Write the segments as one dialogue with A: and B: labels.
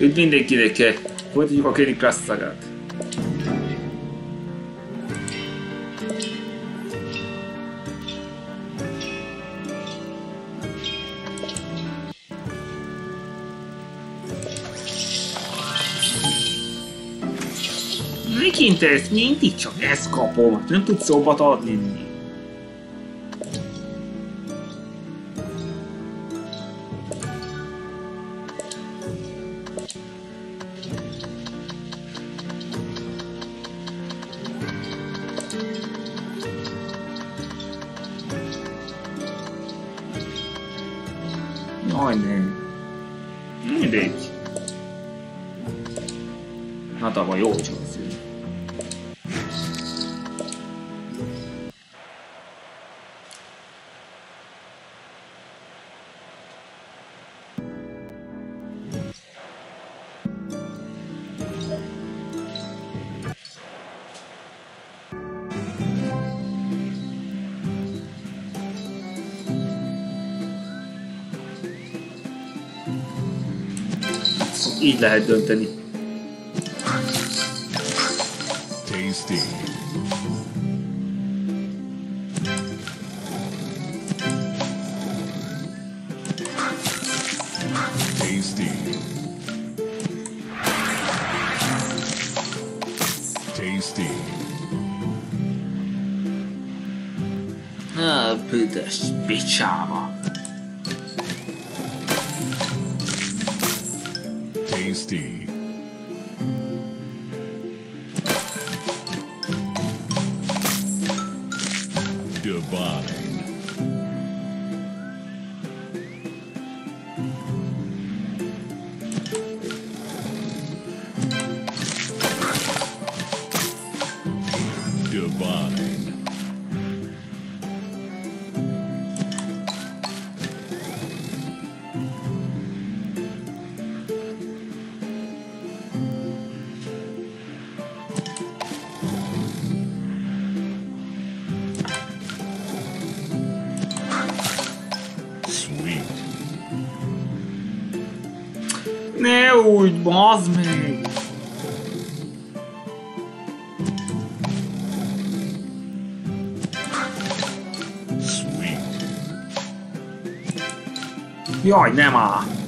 A: Üdv mindenkinek, folytatjuk a Kéni Class szagát. Megint ez, mindig csak ezt kapom, nem tudsz jobbat adni. Így lehet dönteni.
B: Tasty. Tasty. Tasty.
A: Ah, büdös picsába.
B: Tasty.
A: Jaj, nem áll!
B: Divine.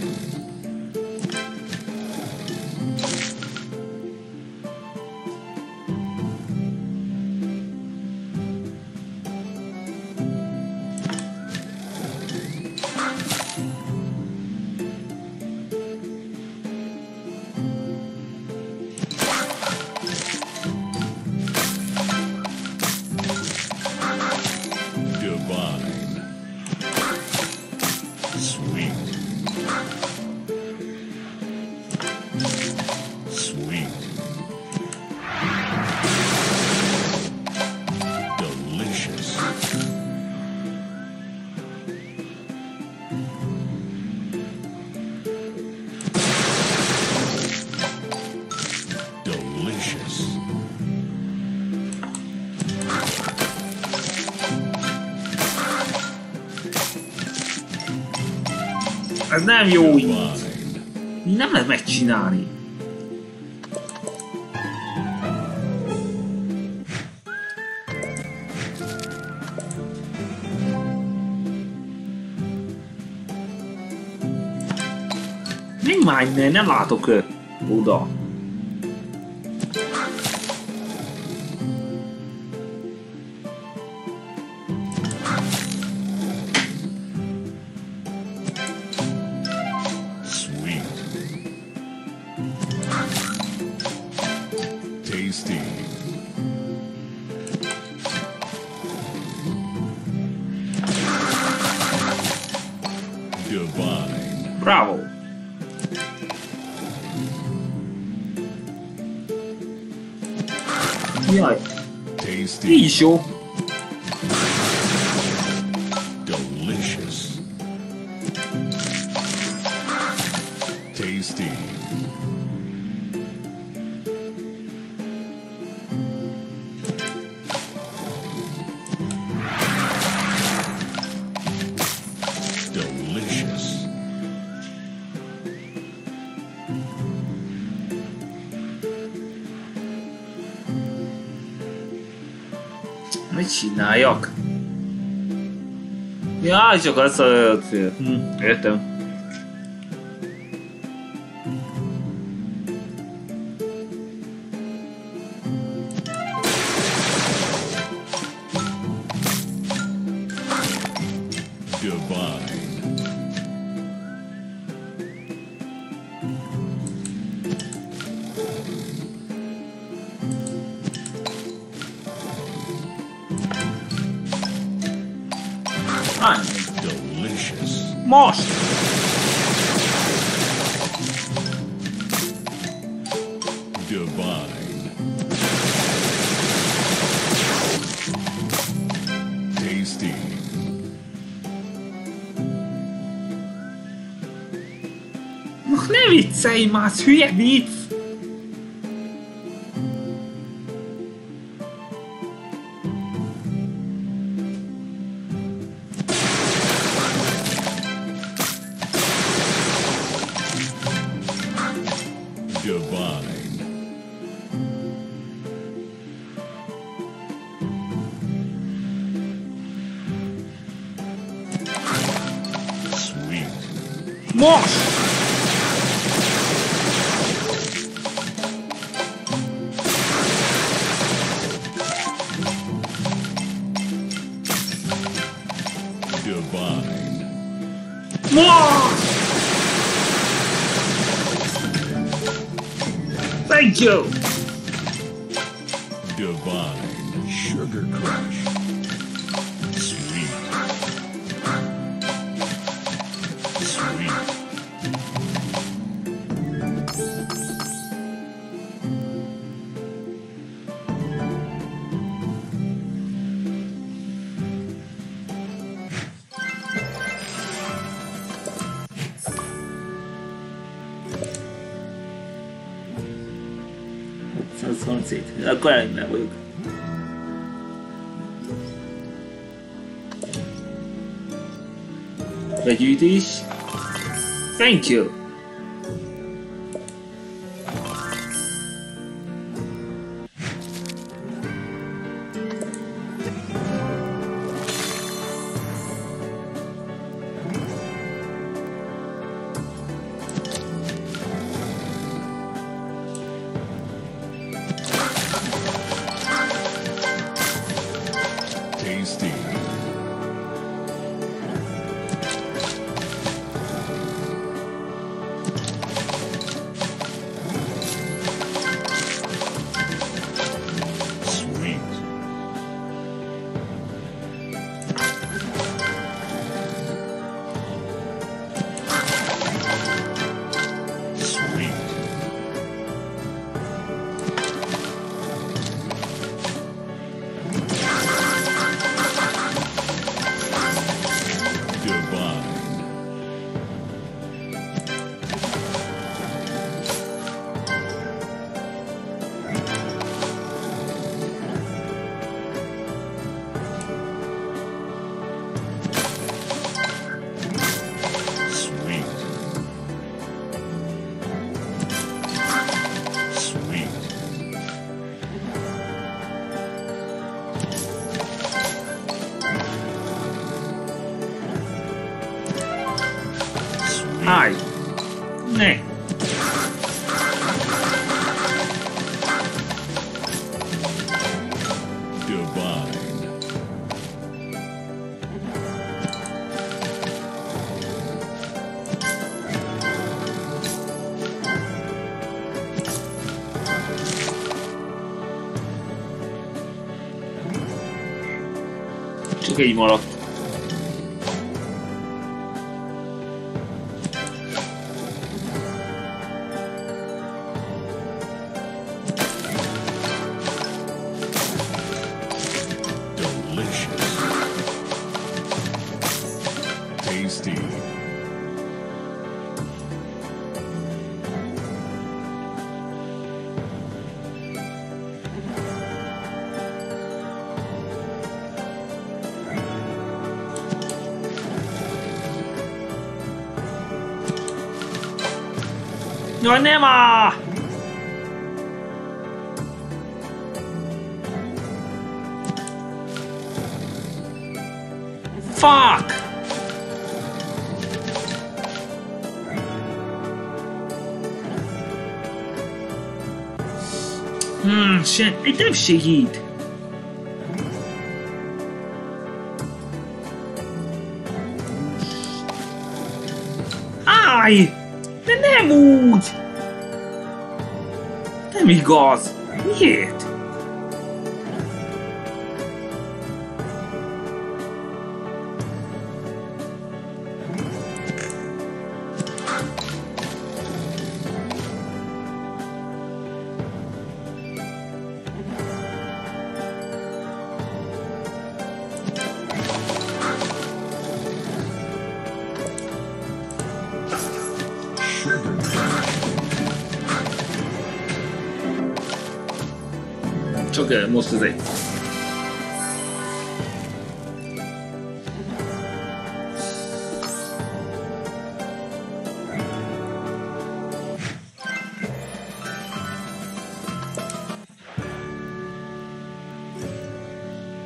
B: Sweet.
A: Ez nem jó így. Nem lehet megcsinálni. Menj már innen, nem látok. Buda.
B: Csináljak? Ja, csak az a... Hm, értem. Ne viccelj már, ez hülye vicc!
A: Divine. Sweet.
B: Most! Thank you! Thank you! Így maradt. Jaj, nem már!
A: Fuck! Hmm, se, egy nem segít. Állj! De igaz! Miért?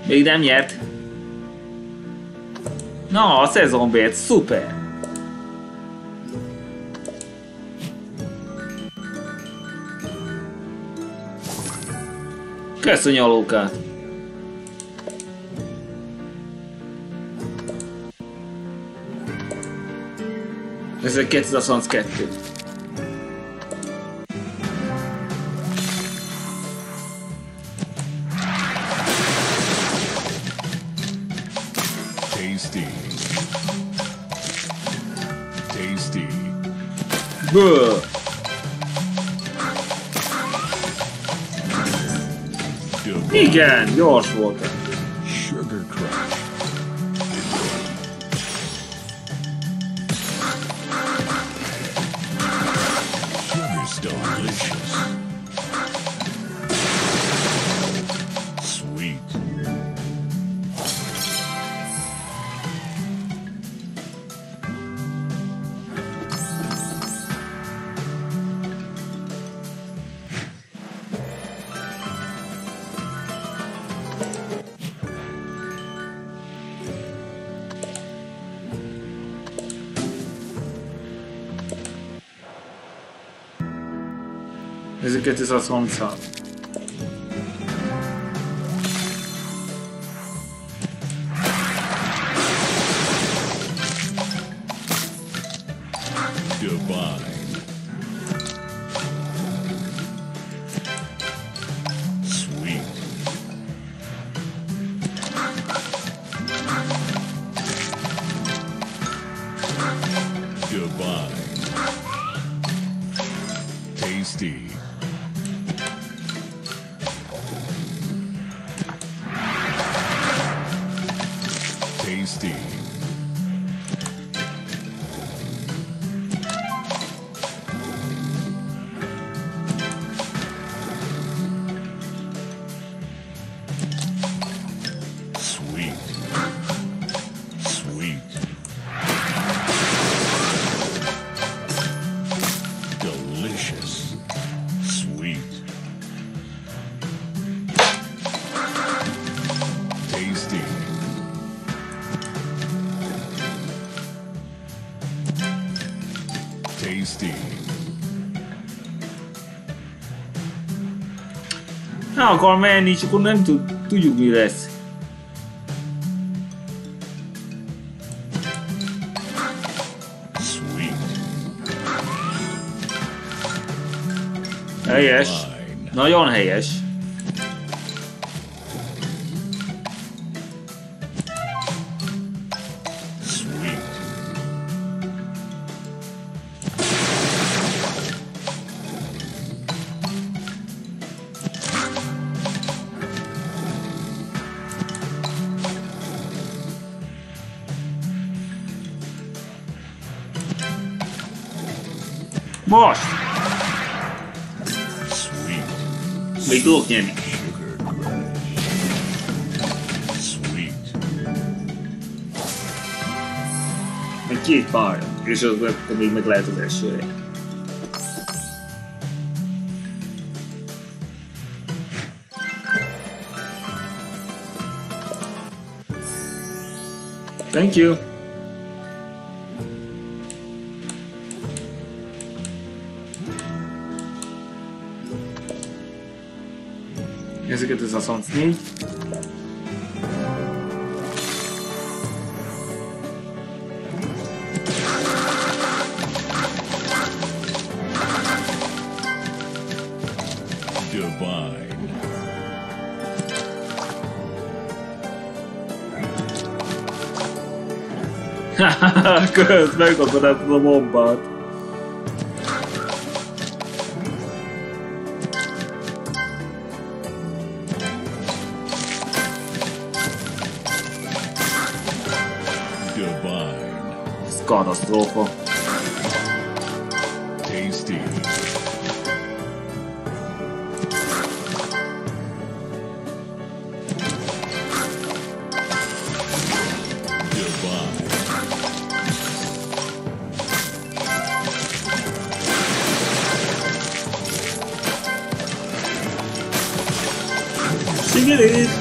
A: Még nem nyert. Na, a szezonbért, szuper! Köszönj a lókát! Ez egy 232.
B: Divine.
A: Igen, gyors voltam. Ez egy 236. Tudjuk mi lesz.
B: Sweet.
A: Helyes. Nagyon helyes. Most!
B: Sweet.
A: Még tudok nyerni.
B: Sugar crash. Sweet.
A: Még két pálya. És az akkor még meg lehet az első hely. Thank you. Ezeket ez a szanc négy.
B: Divine.
A: Kösz, megkapod ezt a bombát. Ez katasztrófa.
B: Tasty. Divine.
A: Sikerült!
B: Divine.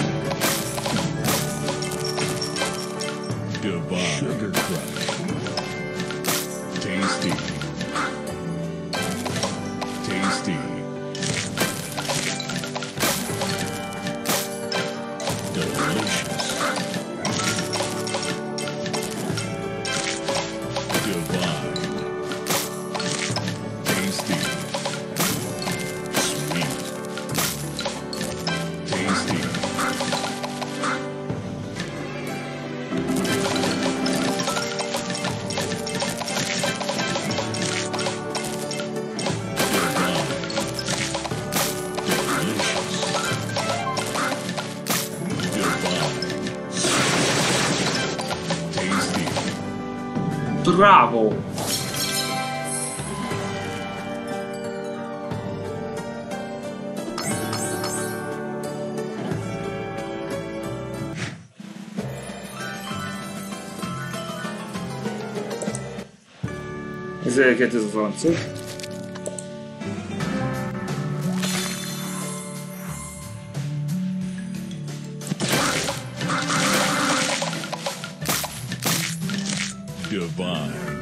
A: Ezeket ez az arcok.
B: Divine.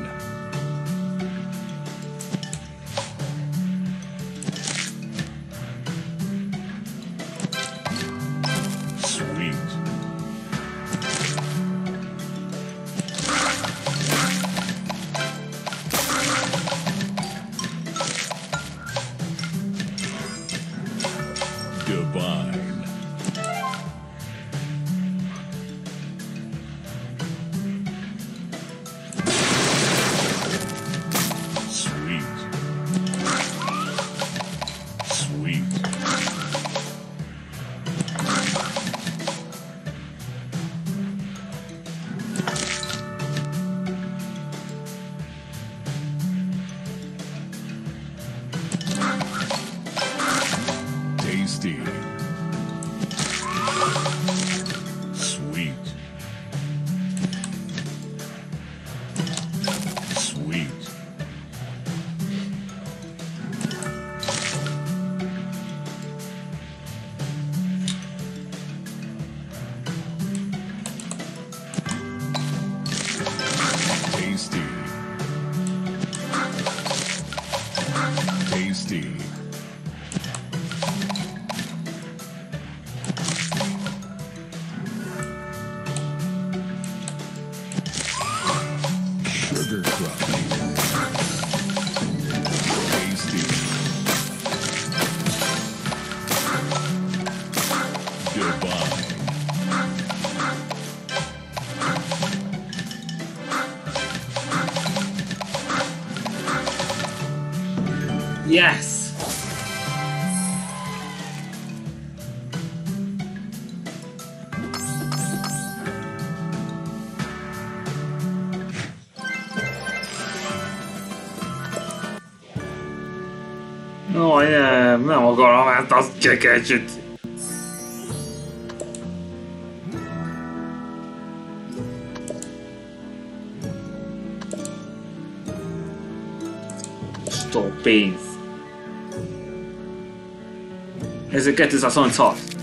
A: Yes! Ó, nem, nem akarom ezt azt kekecsüt. Stop Ez a 236.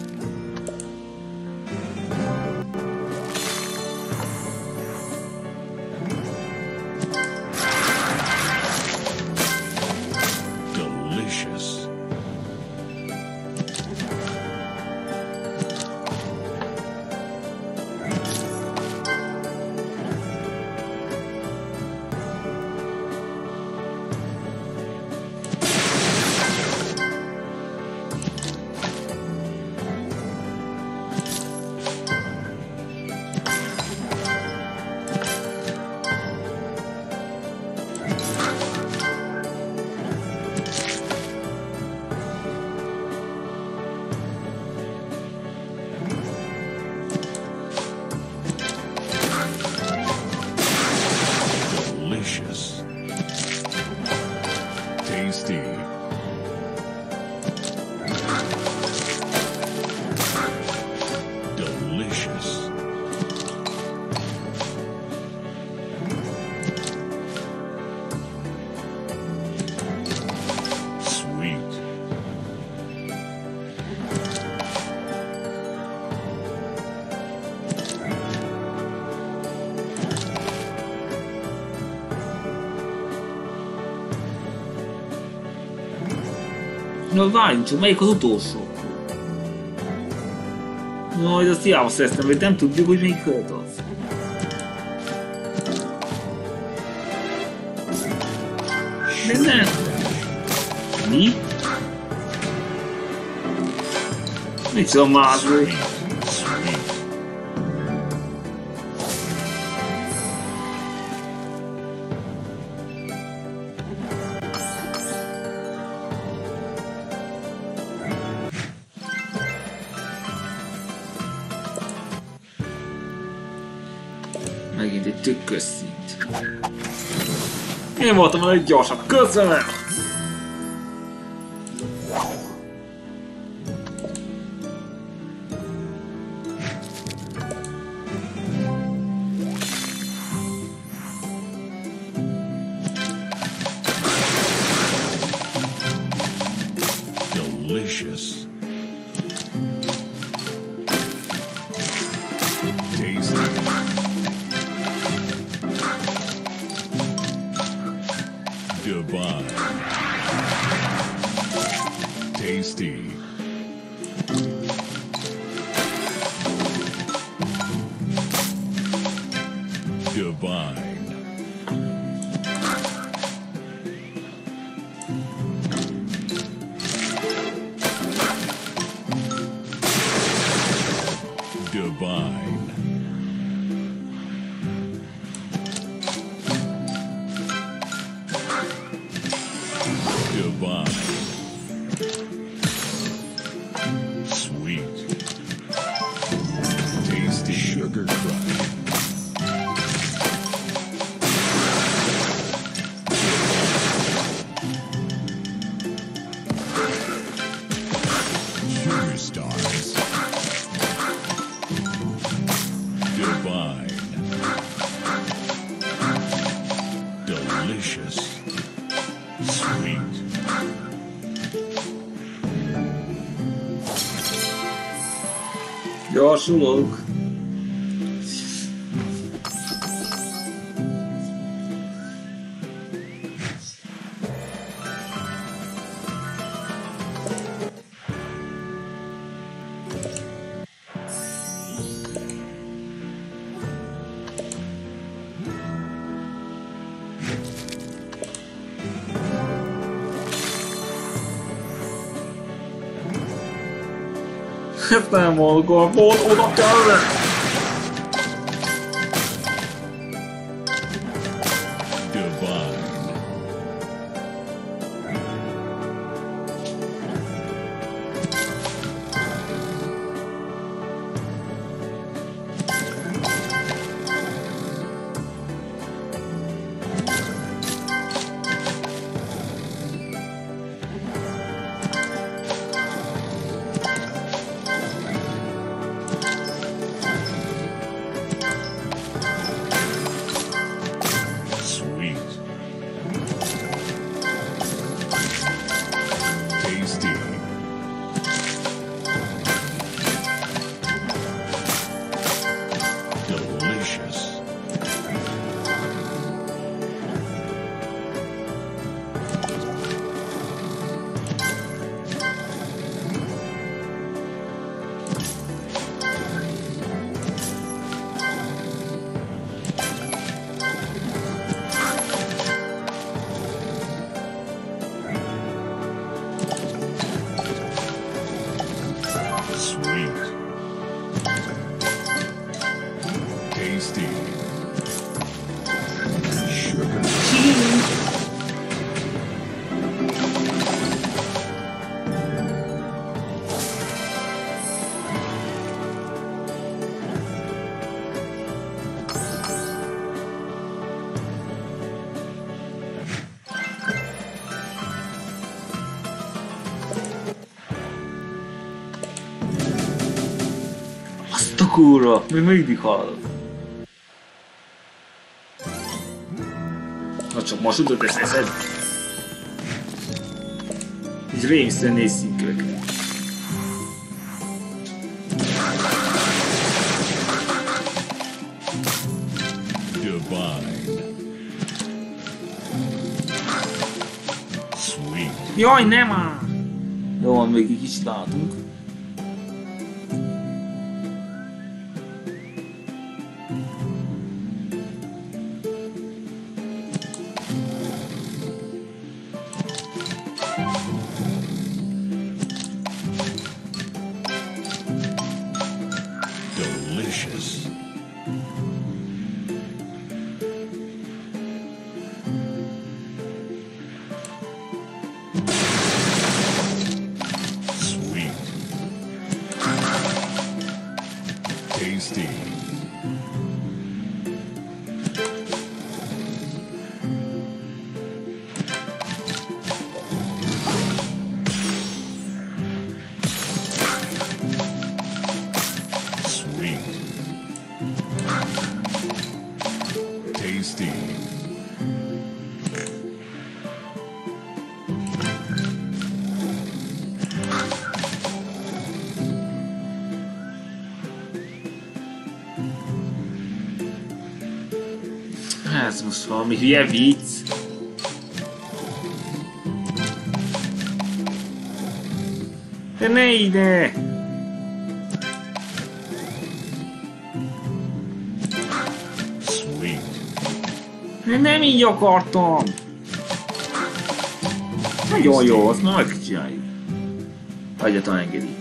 B: No, várjunk csak, melyik az utolsó? Majd azt hiába szereztem, hogy nem tudjuk, hogy melyik költ az. De nem. Mi? Micsoda mázló?
A: Sweet.
B: Én voltam Gyorsulok. Ez nem volt volt oda kellene.
C: Kurva, még mindig haladok.
A: Na csak most tudod ezt eszed? Így rémisztően nézzünk.
B: Sweet.
A: Jaj, nem már!
C: Jó van, még egy kicsit látunk.
A: Valami hülye vicc. De ne ide!
B: Sweet.
A: De nem így akartam! Nagyon jó, azt majd megcsináljuk. Hagyjatom engedi.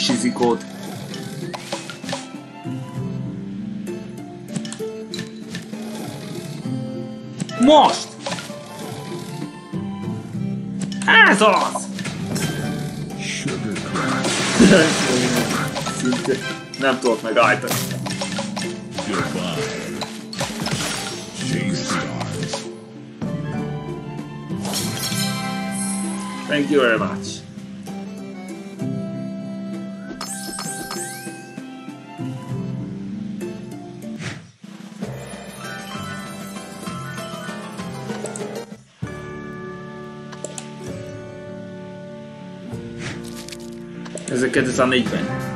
A: Kis izikót. Most! Ez az! Szinte nem tudok megállítani. Thank you very much. 2040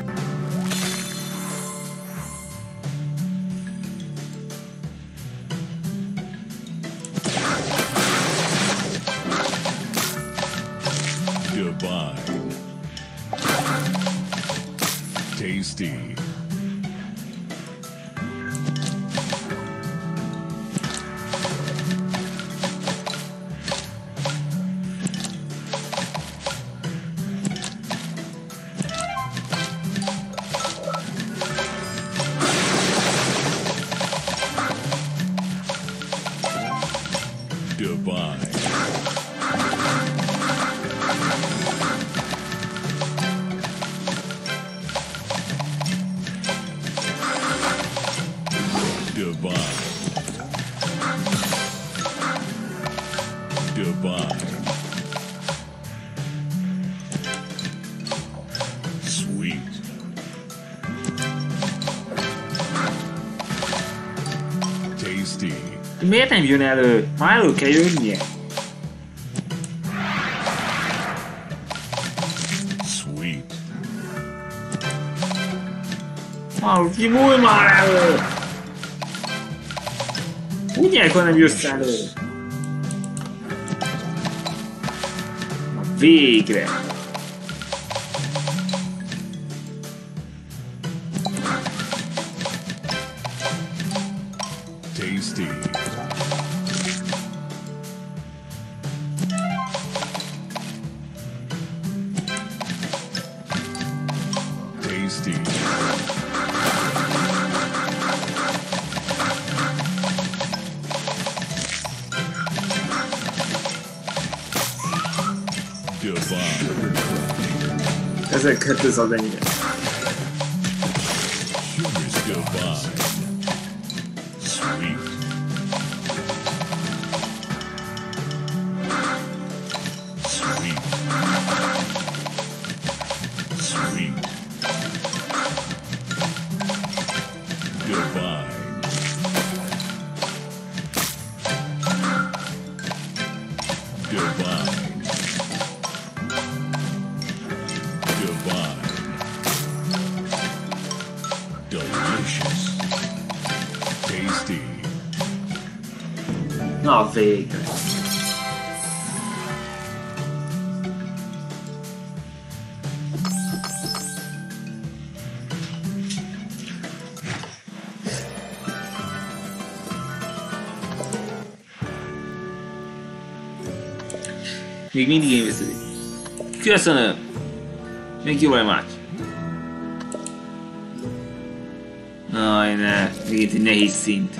A: nem jön elő? Már elő kell jönnie.
B: Sweet.
A: Már kimúj már elő! Úgy ilyenkor nem jössz elő. Végre! Ezek 240.
B: Humorous
C: Még mindig én veszedik. Köszönöm! Thank you very much. Aj, ne. Megint egy nehéz szint.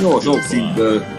C: Jó, sok szintből.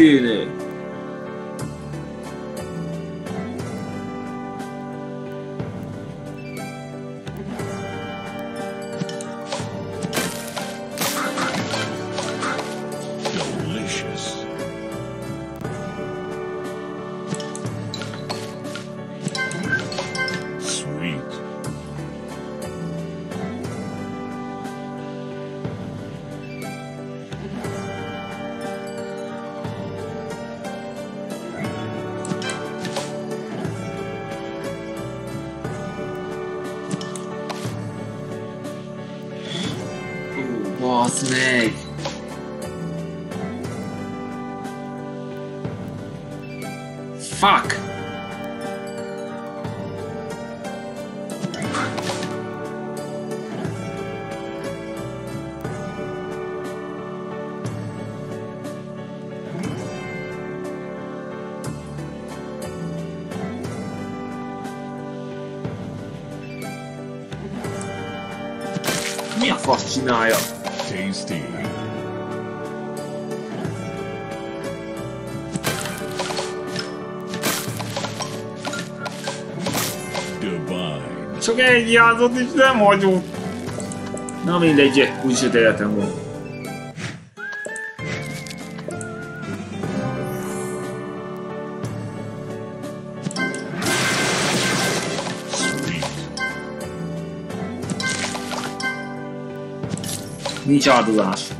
B: Sweet.
C: Fasz csinálja?
B: Tasty. Divine.
A: Csak egy játszott és nem hagyott. Na mindegy, úgyis életem van. Nincs áldozás.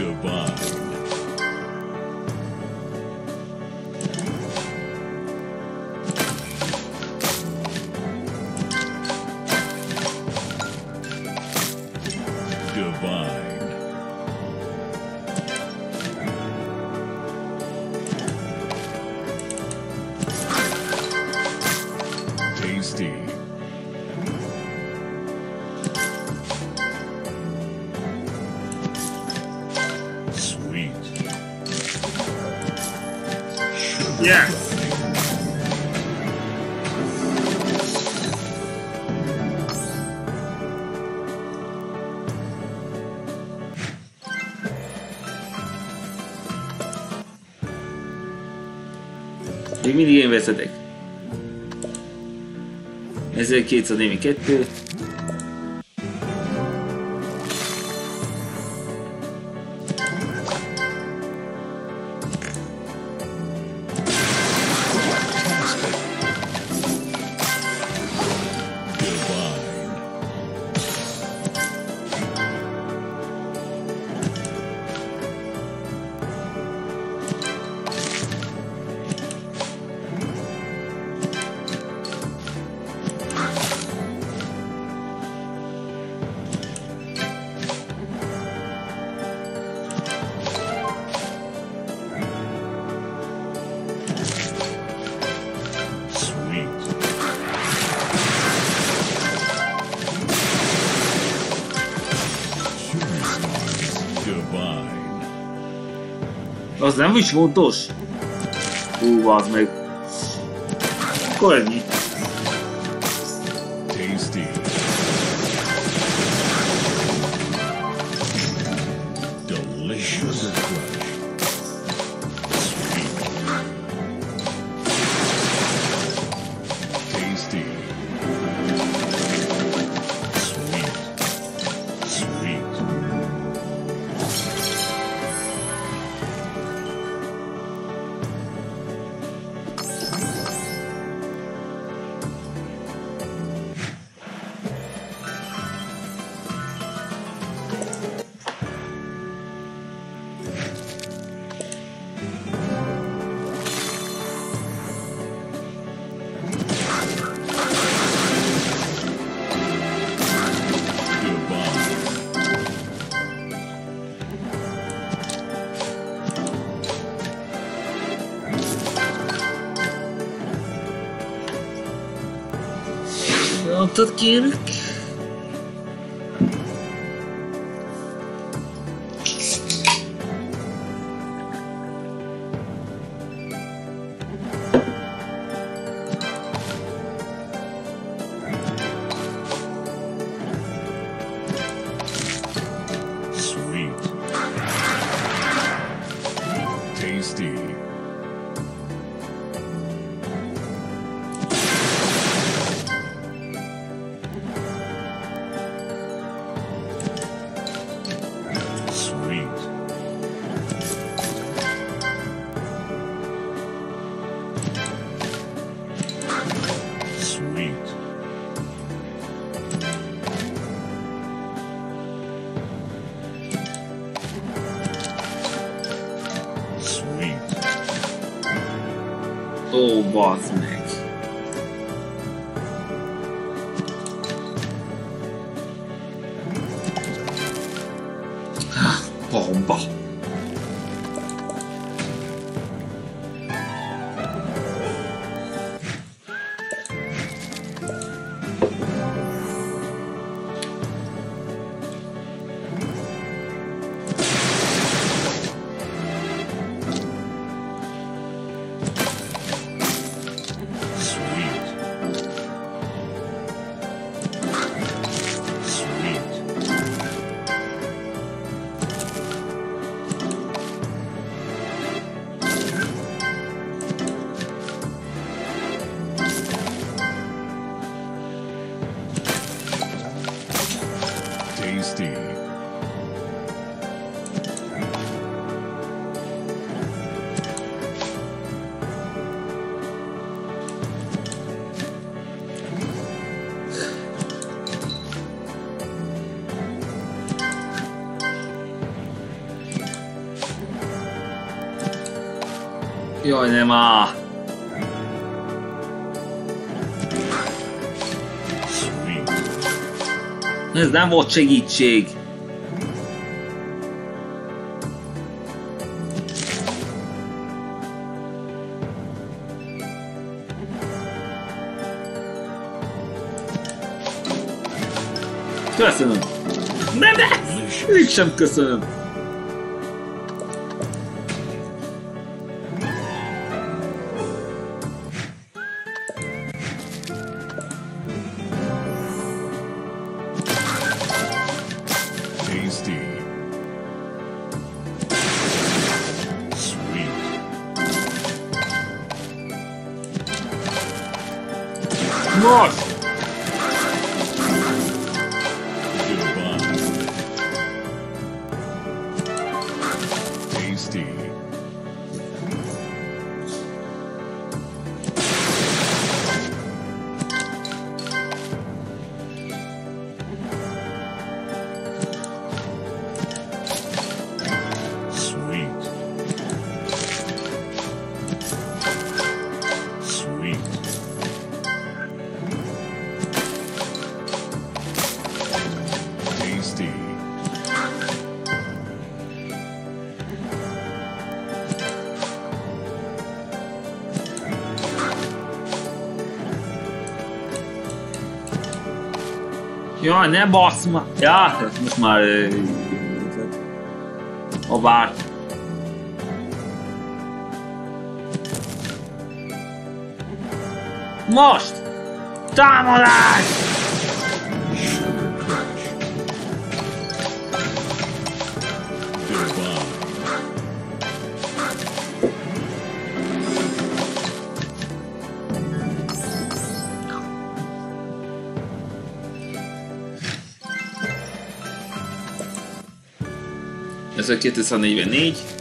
B: Divine.
A: mindig én vezetek.
B: 1200 némi 2.
A: Az nem is fontos. Hú, az meg. Akkor ennyi.
B: Turkil
A: Jaj, nem á! Ez nem volt segítség! Köszönöm! Nem, de! Még sem köszönöm! Jaj, ne bassz ma! Ja, ez most már... A várt. Most! Támadás!
B: 2024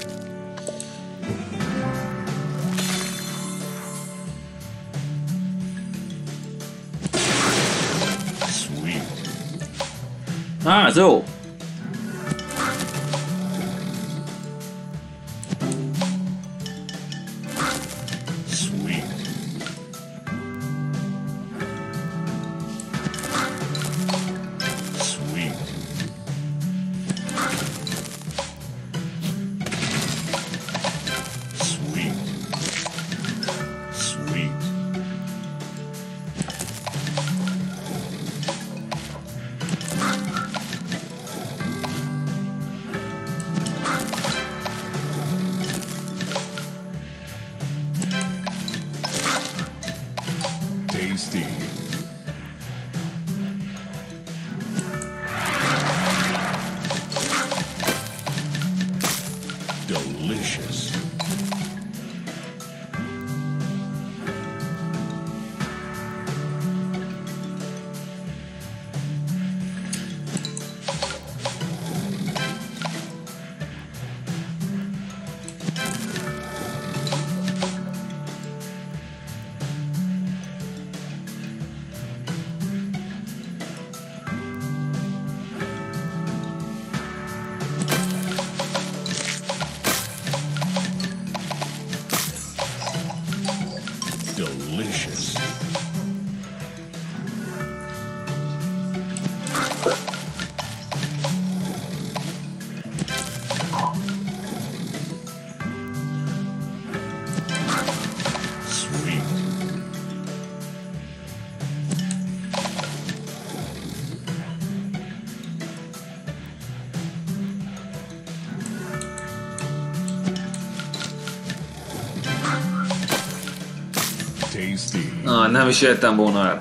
A: Ah, nem is jöttem volna el.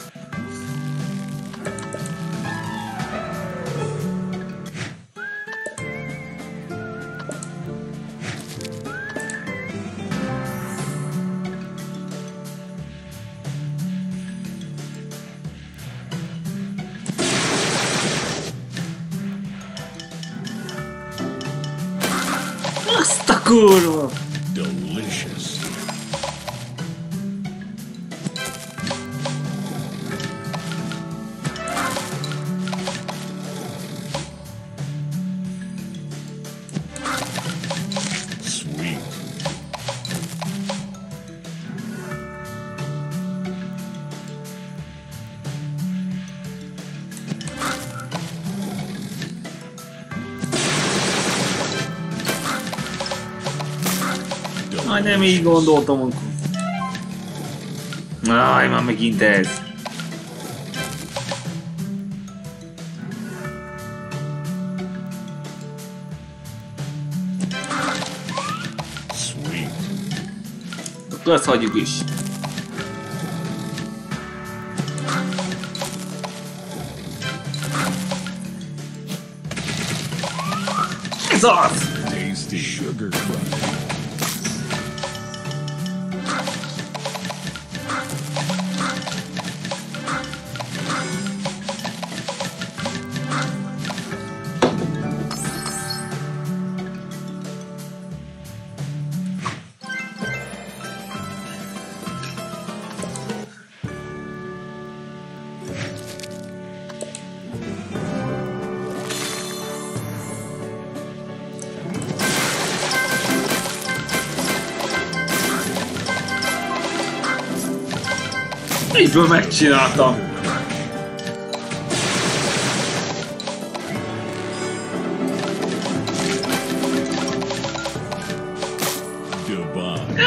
A: Azt! Nem így gondoltam. Aj, már megint ez.
B: Sweet.
A: Akkor azt hagyjuk is. Ez az! Egyből megcsináltam.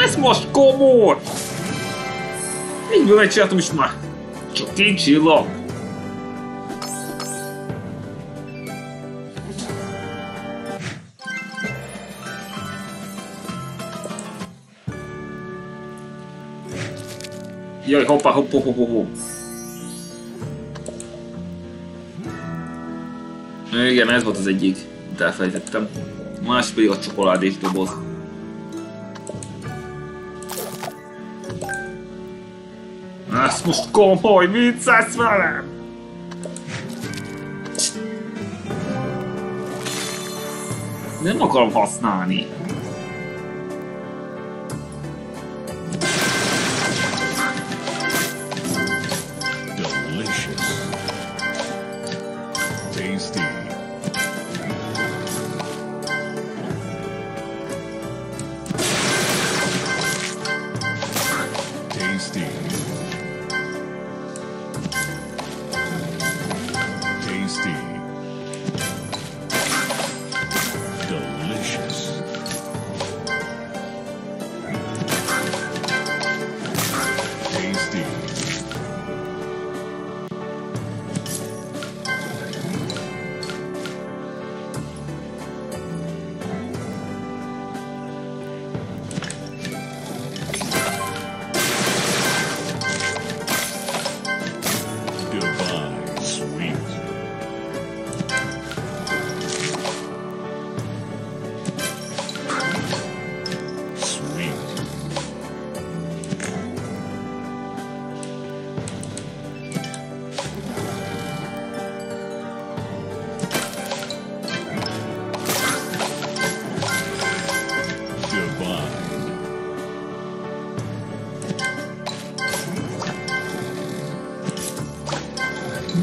A: Ez most komoly! Egyből megcsináltam is már. Csak két csillag. Jaj, hoppá, hopp, hopp, hopp, hopp. Igen, ez volt az egyik. Itt elfelejtettem. A másik pedig a csokoládés doboz. Ez most komoly, viccelsz velem? Nem akarom használni.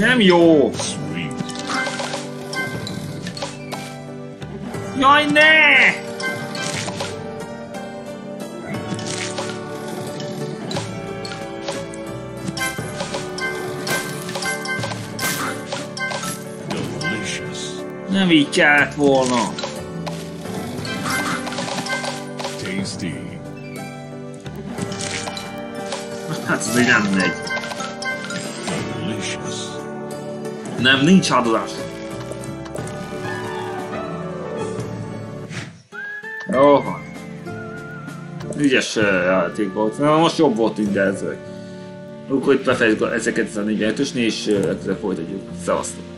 A: Nem jó! Jaj, ne! Nem így kellett volna.
B: Tasty.
A: Hát ez így nem megy. Nem, nincs áldozás. Jó. Ügyes eh, játék volt. Na, most jobb volt, mint ez. Akkor befejezzük ezeket a 45-ösnél, és eh, ezzel folytatjuk. Szevasztok!